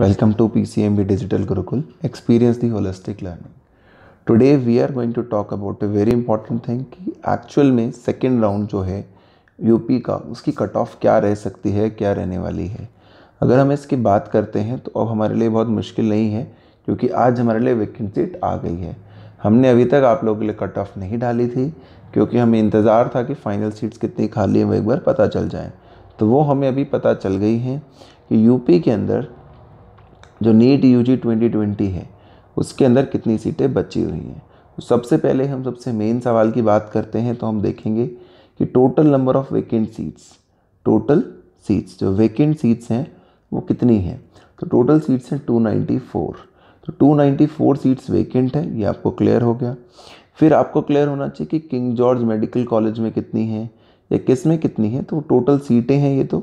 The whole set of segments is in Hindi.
Welcome to PCMB Digital Gurukul. Experience the holistic learning. Today we are going to talk about a very important thing कि एक्चुअल में सेकेंड राउंड जो है यूपी का, उसकी कट ऑफ़ क्या रह सकती है, क्या रहने वाली है अगर हम इसकी बात करते हैं तो अब हमारे लिए बहुत मुश्किल नहीं है, क्योंकि आज हमारे लिए वैकेंट सीट आ गई है हमने अभी तक आप लोगों के लिए कट ऑफ़ नहीं डाली थी, क्योंकि हमें इंतज़ार था कि फ़ाइनल सीट्स कितनी खाली हैं, वो एक बार पता चल जाए तो वो हमें अभी पता चल गई हैं कि यूपी के अंदर जो NEET U G twenty twenty है, उसके अंदर कितनी सीटें बची हुई हैं। तो सबसे पहले हम सबसे मेन सवाल की बात करते हैं तो हम देखेंगे कि total number of vacant seats total seats जो वेकेंट सीट्स हैं, वो कितनी हैं? तो टोटल सीट्स हैं 294 तो 294 सीट्स वेकेंट हैं, ये आपको क्लियर हो गया। फिर आपको क्लियर होना चाहिए कि किंग जॉर्ज मेडिकल कॉलेज में कितनी है, या किसमें कितनी है तो टोटल सीटें हैं ये तो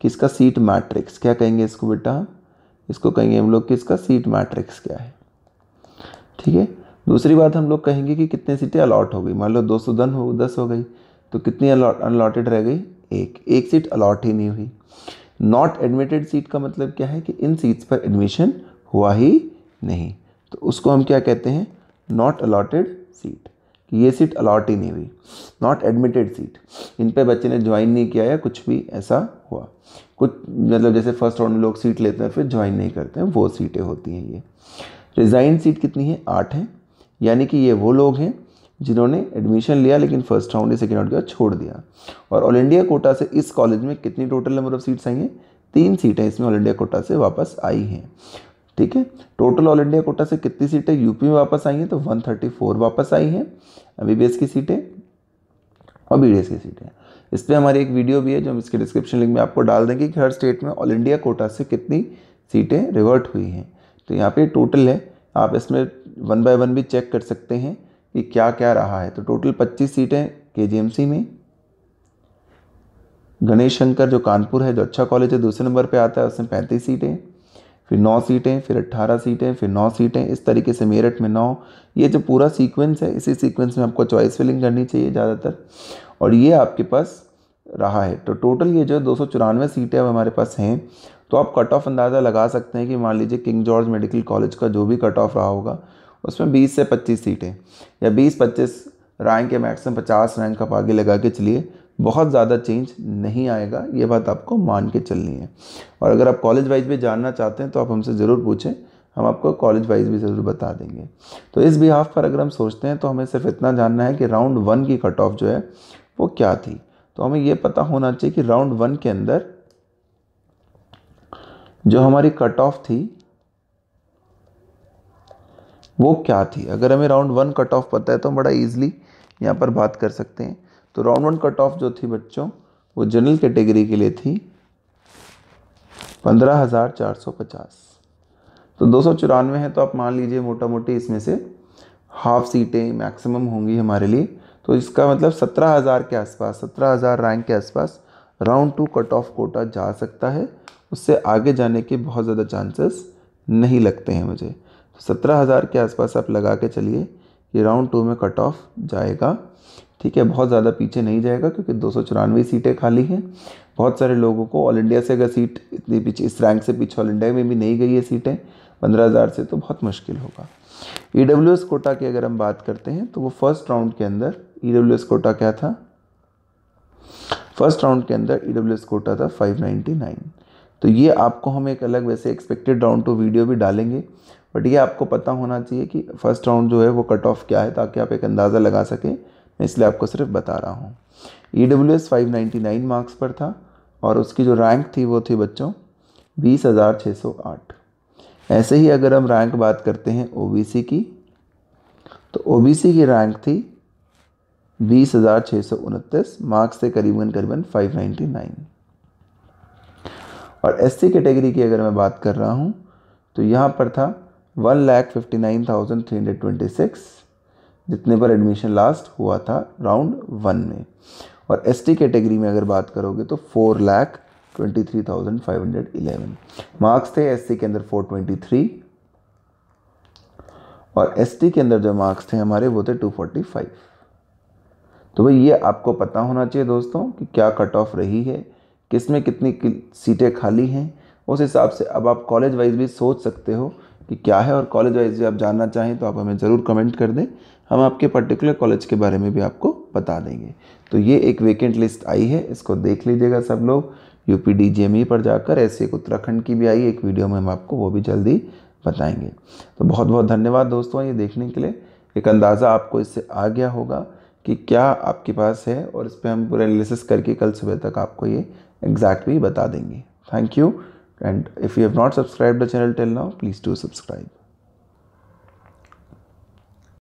किसका सीट मैट्रिक्स क्या कहेंगे इसको बेटा? इसको कहेंगे हम लोग कि इसका सीट मैट्रिक्स क्या है? ठीक है? दूसरी बात हम लोग कहेंगे कि कितने सीटें अलॉट हो गई। मान लो दो सौ दन हो, दस हो गई तो कितनी अनलॉटेड रह गई? एक। एक सीट अलॉट ही नहीं हुई। नॉट एडमिटेड सीट का मतलब क्या है कि इन सीट्स पर एडमिशन हुआ ही नहीं। तो उसको हम क्या कहते हैं? नॉट अलॉटेड सीट ये सीट अलॉट ही नहीं हुई। नॉट एडमिटेड सीट इन पे बच्चे ने ज्वाइन नहीं किया या कुछ भी ऐसा हुआ। कुछ मतलब जैसे फ़र्स्ट राउंड में लोग सीट लेते हैं, फिर ज्वाइन नहीं करते हैं, वो सीटें होती हैं ये। रिज़ाइन सीट कितनी है? आठ है। यानी कि ये वो लोग हैं जिन्होंने एडमिशन लिया, लेकिन फ़र्स्ट राउंड या सेकेंड राउंड के बाद छोड़ दिया। और ऑल इंडिया कोटा से इस कॉलेज में कितनी टोटल नंबर ऑफ़ सीट्स आई हैं? तीन सीटें इसमें ऑल इंडिया कोटा से वापस आई हैं। ठीक है? टोटल ऑल इंडिया कोटा से कितनी सीटें यूपी में वापस आई हैं तो 134 वापस आई हैं। एम की सीटें और बी की सीटें इस पर हमारी एक वीडियो भी है जो हम इसके डिस्क्रिप्शन लिंक में आपको डाल देंगे कि हर स्टेट में ऑल इंडिया कोटा से कितनी सीटें रिवर्ट हुई हैं। तो यहाँ पे टोटल है। आप इसमें वन बाय वन भी चेक कर सकते हैं कि क्या क्या रहा है। तो टोटल 25 सीटें के में। गणेश शंकर, जो कानपुर है, जो अच्छा कॉलेज है, दूसरे नंबर पे आता है, उसमें पैंतीस सीटें। फिर नौ सीटें, फिर अट्ठारह सीटें, फिर नौ सीटें। इस तरीके से मेरठ में नौ। ये जो पूरा सीक्वेंस है, इसी सीक्वेंस में आपको चॉइस फिलिंग करनी चाहिए ज़्यादातर। और ये आपके पास रहा है। तो टोटल ये जो दो सौ चौरानवे सीटें अब हमारे पास हैं तो आप कट ऑफ़ अंदाज़ा लगा सकते हैं कि मान लीजिए किंग जॉर्ज मेडिकल कॉलेज का जो भी कट ऑफ़ रहा होगा, उसमें 20 से 25 सीटें या 20-25 रैंक या मैक्सिमम 50 रैंक आप आगे लगा के चलिए। बहुत ज़्यादा चेंज नहीं आएगा, ये बात आपको मान के चलनी है। और अगर आप कॉलेज वाइज भी जानना चाहते हैं तो आप हमसे ज़रूर पूछें, हम आपको कॉलेज वाइज भी ज़रूर बता देंगे। तो इस बिहाफ पर अगर हम सोचते हैं तो हमें सिर्फ़ इतना जानना है कि राउंड वन की कट ऑफ़ जो है, वो क्या थी? तो हमें ये पता होना चाहिए कि राउंड वन के अंदर जो हमारी कट ऑफ़ थी, वो क्या थी? अगर हमें राउंड वन कट ऑफ़ पता है तो हम बड़ा ईजिली यहाँ पर बात कर सकते हैं। तो राउंड वन कट ऑफ़ जो थी बच्चों, वो जनरल कैटेगरी के लिए थी पंद्रह हज़ार चार सौ पचास। तो दो सौ चौरानवे है तो आप मान लीजिए मोटा मोटी इसमें से हाफ़ सीटें मैक्सिमम होंगी हमारे लिए। तो इसका मतलब सत्रह हज़ार के आसपास, सत्रह हज़ार रैंक के आसपास round two cut off quota जा सकता है। उससे आगे जाने के बहुत ज़्यादा चांसेस नहीं लगते हैं मुझे। तो सत्रह हज़ार के आसपास आप लगा के चलिए कि राउंड टू में कट ऑफ़ जाएगा। ठीक है, बहुत ज़्यादा पीछे नहीं जाएगा क्योंकि दो सौ चौरानवे सीटें खाली हैं। बहुत सारे लोगों को ऑल इंडिया से अगर सीट इतनी पीछे, इस रैंक से पीछे ऑल इंडिया में भी नहीं गई है सीटें, पंद्रह हज़ार से तो बहुत मुश्किल होगा। ई डब्ल्यू एस कोटा की अगर हम बात करते हैं तो वो फ़र्स्ट राउंड के अंदर ई डब्ल्यू एस कोटा क्या था? फ़र्स्ट राउंड के अंदर ई डब्ल्यू एस कोटा था फाइव नाइन्टी नाइन तो ये आपको हम एक अलग वैसे एक्सपेक्टेड राउंड टू वीडियो भी डालेंगे बट ये आपको पता होना चाहिए कि फ़र्स्ट राउंड जो है वो कट ऑफ़ क्या है, ताकि आप एक अंदाज़ा लगा सकें इसलिए आपको सिर्फ़ बता रहा हूँ। E W S five ninety nine marks पर था और उसकी जो रैंक थी वो थी बच्चों बीस हज़ार छः सौ आठ ऐसे ही अगर हम रैंक बात करते हैं ओ बी सी की तो ओ बी सी की रैंक थी बीस हज़ार छः सौ उनतीस मार्क्स थे करीबन करीबन फाइव नाइन्टी नाइन और एस सी कैटेगरी की अगर मैं बात कर रहा हूँ तो यहाँ पर था one lakh fifty nine thousand three hundred twenty six जितने पर एडमिशन लास्ट हुआ था राउंड वन में। और एस टी कैटेगरी में अगर बात करोगे तो four lakh twenty three thousand five hundred eleven marks थे एस सी के अंदर फोर ट्वेंटी थ्री और एस टी के अंदर जो मार्क्स थे हमारे, वो थे टू फोर्टी फाइव तो भाई ये आपको पता होना चाहिए दोस्तों कि क्या कट ऑफ़ रही है किसमें कितनी सीटें खाली हैं। उस हिसाब से अब आप कॉलेज वाइज भी सोच सकते हो कि क्या है और कॉलेज वाइज आप जानना चाहें तो आप हमें ज़रूर कमेंट कर दें। हम आपके पर्टिकुलर कॉलेज के बारे में भी आपको बता देंगे। तो ये एक वेकेंट लिस्ट आई है, इसको देख लीजिएगा सब लोग। U P D G M E पर जाकर ऐसे एक उत्तराखंड की भी आई, एक वीडियो में हम आपको वो भी जल्दी बताएँगे। तो बहुत बहुत धन्यवाद दोस्तों ये देखने के लिए। एक अंदाज़ा आपको इससे आ गया होगा कि क्या आपके पास है और इस पर हम पूरा एनालिसिस करके कल सुबह तक आपको ये एग्जैक्ट भी बता देंगे। Thank you and if you have not subscribed the channel till now please do subscribe.